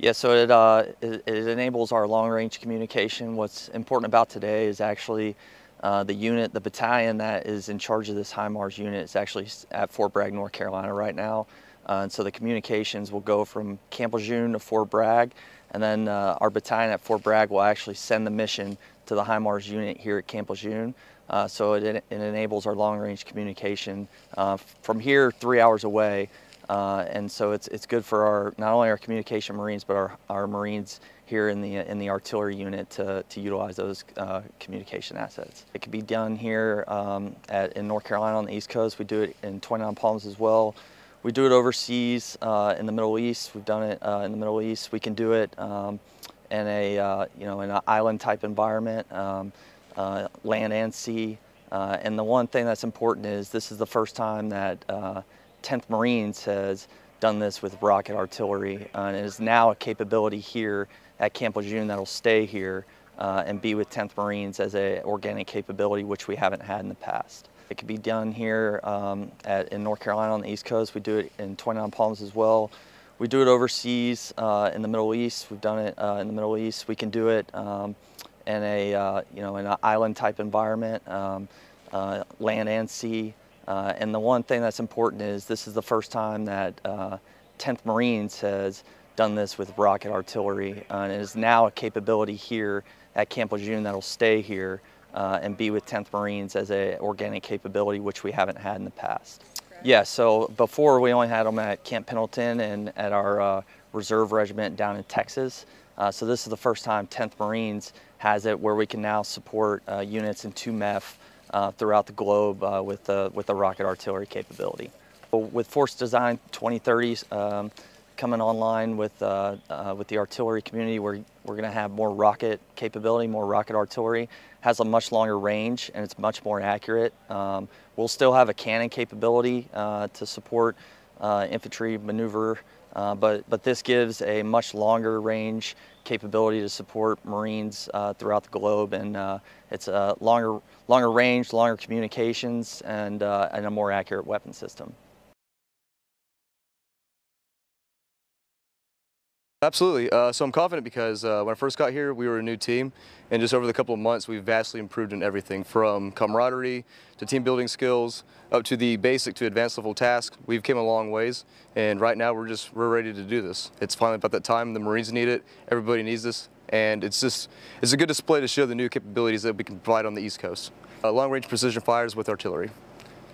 Yeah, so it, uh, it, it, enables our long-range communication. What's important about today is actually uh, the unit, the battalion that is in charge of this HIMARS unit is actually at Fort Bragg, North Carolina right now. Uh, and so the communications will go from Camp Lejeune to Fort Bragg, and then uh, our battalion at Fort Bragg will actually send the mission to the HIMARS unit here at Camp Lejeune. Uh, so it, it, enables our long-range communication uh, from here three hours away. Uh, and so it's, it's good for our not only our communication Marines, but our, our Marines here in the, in the artillery unit to, to utilize those uh, communication assets. It can be done here um, at, in North Carolina on the East Coast. We do it in 29 Palms as well. We do it overseas uh, in the Middle East. We've done it uh, in the Middle East. We can do it um, in a uh, you know in an island type environment, um, uh, land and sea. And the one thing that's important is this is the first time that 10th uh, Marines has done this with rocket artillery, and it is now a capability here at Camp Lejeune that'll stay here and be with 10th Marines as a organic capability, which we haven't had in the past. It can be done here um, at, in North Carolina on the East Coast. We do it in 29 Palms as well. We do it overseas uh, in the Middle East. We've done it uh, in the Middle East. We can do it um, in a uh, you know an island type environment, um, uh, land and sea. Uh, and the one thing that's important is this is the first time that 10th uh, Marines has done this with rocket artillery, and it is now a capability here at Camp Lejeune that'll stay here and be with 10th Marines as a organic capability, which we haven't had in the past. Yeah, so before we only had them at Camp Pendleton and at our uh, reserve regiment down in Texas. Uh, so this is the first time 10th Marines has it where we can now support uh, units in 2MEF uh, throughout the globe uh, with, the, with the rocket artillery capability. With Force Design 2030 um, coming online with, uh, with the artillery community, we're, we're going to have more rocket capability, more rocket artillery has a much longer range and it's much more accurate. Um, we'll still have a cannon capability uh, to support uh, infantry maneuver, uh, but, but this gives a much longer range capability to support Marines uh, throughout the globe and uh, it's a longer, longer range, longer communications, and, uh, and a more accurate weapon system. Absolutely. Uh, so I'm confident because uh, when I first got here, we were a new team, and just over the couple of months, we've vastly improved in everything from camaraderie to team building skills up to the basic to advanced level task. We've came a long ways, and right now we're just we're ready to do this. It's finally about that time. The Marines need it. Everybody needs this, and it's just it's a good display to show the new capabilities that we can provide on the East Coast. Uh, long range precision fires with artillery.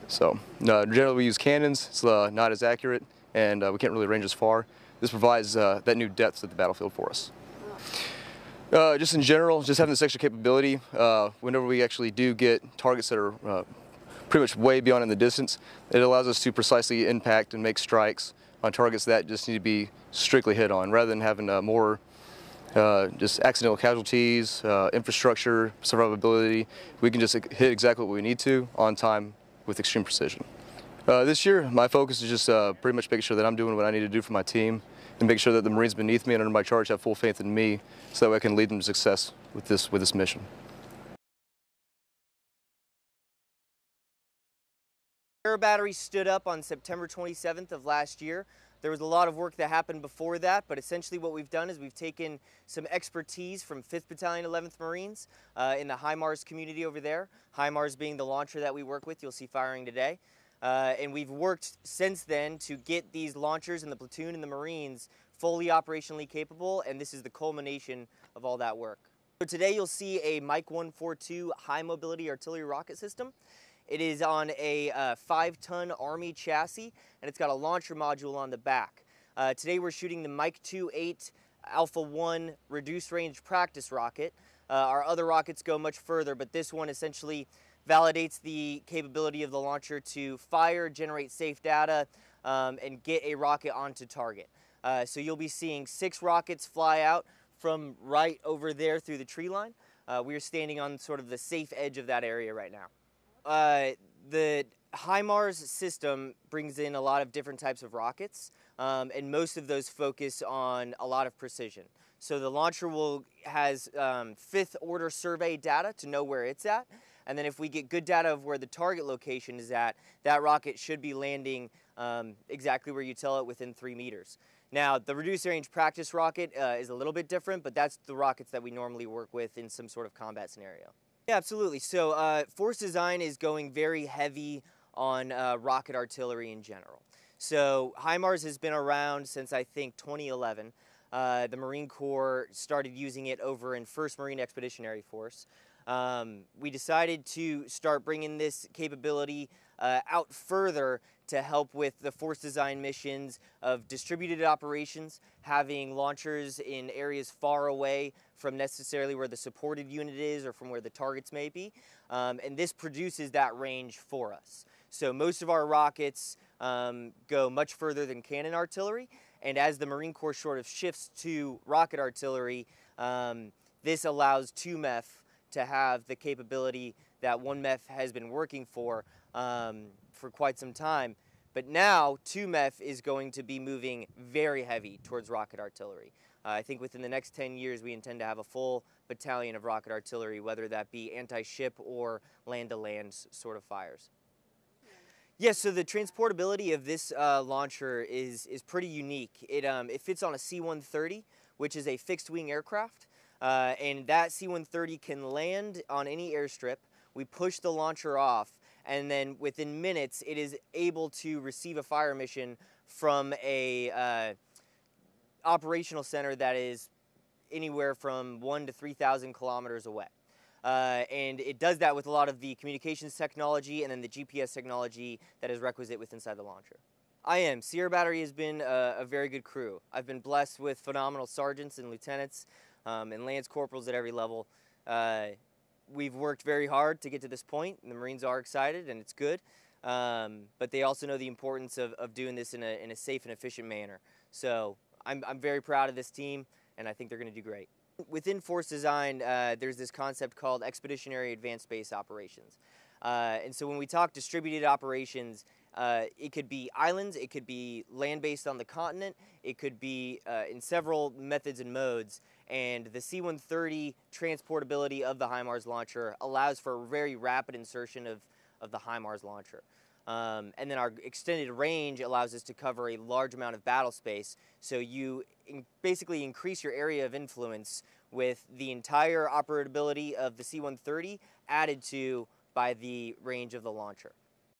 So uh, generally we use cannons. It's uh, not as accurate, and uh, we can't really range as far this provides uh, that new depth to the battlefield for us. Uh, just in general, just having this extra capability, uh, whenever we actually do get targets that are uh, pretty much way beyond in the distance, it allows us to precisely impact and make strikes on targets that just need to be strictly hit on, rather than having uh, more uh, just accidental casualties, infrastructure, survivability. We can just hit exactly what we need to on time with extreme precision. Uh, this year, my focus is just uh, pretty much making sure that I'm doing what I need to do for my team and make sure that the Marines beneath me and under my charge have full faith in me so that I can lead them to success with this, with this mission. Air Battery stood up on September 27th of last year. There was a lot of work that happened before that, but essentially what we've done is we've taken some expertise from 5th Battalion 11th Marines uh, in the HIMARS community over there. HIMARS being the launcher that we work with, you'll see firing today. Uh, and we've worked since then to get these launchers and the platoon and the Marines fully operationally capable, and this is the culmination of all that work. So today you'll see a Mike 142 high mobility artillery rocket system. It is on a uh, five ton Army chassis, and it's got a launcher module on the back. Uh, today we're shooting the Mike 28 Alpha 1 reduced range practice rocket. Uh, our other rockets go much further, but this one essentially validates the capability of the launcher to fire, generate safe data, um, and get a rocket onto target. Uh, so you'll be seeing six rockets fly out from right over there through the tree line. Uh, we are standing on sort of the safe edge of that area right now. Uh, the HIMARS system brings in a lot of different types of rockets, um, and most of those focus on a lot of precision. So the launcher will has um, fifth order survey data to know where it's at, and then if we get good data of where the target location is at, that rocket should be landing um, exactly where you tell it within three meters. Now, the reduced range practice rocket uh, is a little bit different, but that's the rockets that we normally work with in some sort of combat scenario. Yeah, absolutely. So uh, Force Design is going very heavy on uh, rocket artillery in general. So HIMARS has been around since I think 2011. Uh, the Marine Corps started using it over in 1st Marine Expeditionary Force. Um, we decided to start bringing this capability uh, out further to help with the force design missions of distributed operations, having launchers in areas far away from necessarily where the supported unit is or from where the targets may be. Um, and this produces that range for us. So most of our rockets um, go much further than cannon artillery. And as the Marine Corps sort of shifts to rocket artillery, um, this allows 2MEF to have the capability that 1MEF has been working for um, for quite some time. But now 2MEF is going to be moving very heavy towards rocket artillery. Uh, I think within the next 10 years we intend to have a full battalion of rocket artillery, whether that be anti-ship or land-to-land -land sort of fires. Yes, so the transportability of this uh, launcher is, is pretty unique. It, um, it fits on a C-130, which is a fixed wing aircraft. Uh, and that C-130 can land on any airstrip. We push the launcher off, and then within minutes, it is able to receive a fire mission from a uh, operational center that is anywhere from one to 3,000 kilometers away. Uh, and it does that with a lot of the communications technology and then the GPS technology that is requisite with inside the launcher. I am. Sierra Battery has been a, a very good crew. I've been blessed with phenomenal sergeants and lieutenants um, and lance corporals at every level. Uh, we've worked very hard to get to this point, and the Marines are excited, and it's good. Um, but they also know the importance of, of doing this in a, in a safe and efficient manner. So I'm, I'm very proud of this team, and I think they're going to do great. Within Force Design, uh, there's this concept called Expeditionary Advanced Base Operations. Uh, and so when we talk distributed operations, uh, it could be islands, it could be land-based on the continent, it could be uh, in several methods and modes, and the C-130 transportability of the HIMARS launcher allows for a very rapid insertion of, of the HIMARS launcher. Um, and then our extended range allows us to cover a large amount of battle space, so you in basically increase your area of influence with the entire operability of the C-130 added to by the range of the launcher.